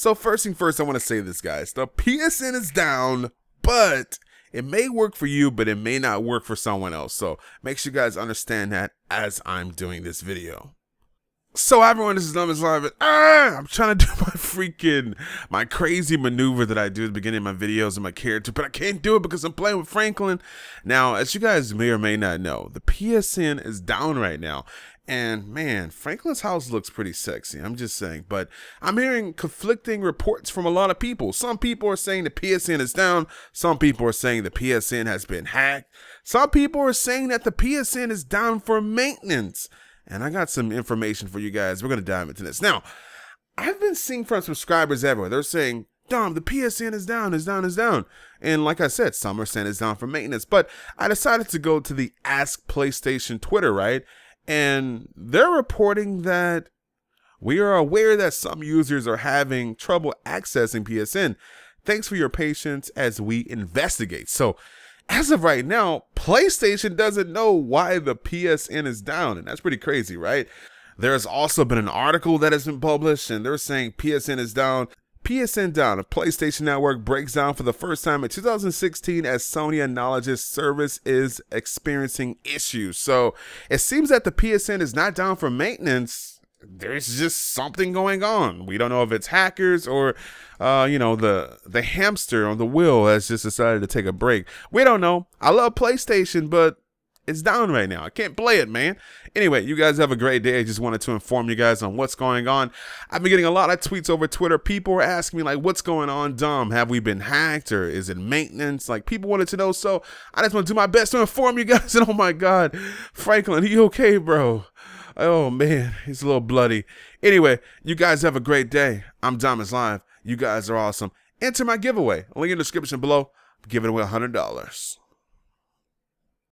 So first thing first, I want to say this, guys. The PSN is down, but it may work for you, but it may not work for someone else. So make sure you guys understand that as I'm doing this video. So everyone, this is DomisLive. Ah, I'm trying to do my freaking, my crazy maneuver that I do at the beginning of my videos and my character, but I can't do it because I'm playing with Franklin. Now, as you guys may or may not know, the PSN is down right now. And man, Franklin's house looks pretty sexy. I'm just saying. But I'm hearing conflicting reports from a lot of people. Some people are saying the PSN is down. Some people are saying the PSN has been hacked. Some people are saying that the PSN is down for maintenance. And I got some information for you guys. We're going to dive into this. Now, I've been seeing from subscribers everywhere. They're saying, Dom, the PSN is down, is down, is down. And like I said, some are saying it's down for maintenance. But I decided to go to the Ask PlayStation Twitter, right? And they're reporting that we are aware that some users are having trouble accessing PSN. Thanks for your patience as we investigate. So, as of right now, PlayStation doesn't know why the PSN is down, and that's pretty crazy, right? There has also been an article that has been published, and they're saying PSN is down. PSN down. A PlayStation Network breaks down for the first time in 2016 as Sony acknowledges service is experiencing issues. So it seems that the PSN is not down for maintenance. There's just something going on. We don't know if it's hackers or, uh, you know, the the hamster on the wheel has just decided to take a break. We don't know. I love PlayStation, but it's down right now. I can't play it, man. Anyway, you guys have a great day. I just wanted to inform you guys on what's going on. I've been getting a lot of tweets over Twitter. People are asking me, like, what's going on, Dom? Have we been hacked or is it maintenance? Like, people wanted to know. So I just want to do my best to inform you guys. And oh my God, Franklin, are you okay, bro? Oh man, he's a little bloody. Anyway, you guys have a great day. I'm DomisLive. You guys are awesome. Enter my giveaway. Link in the description below. I'm giving away $100.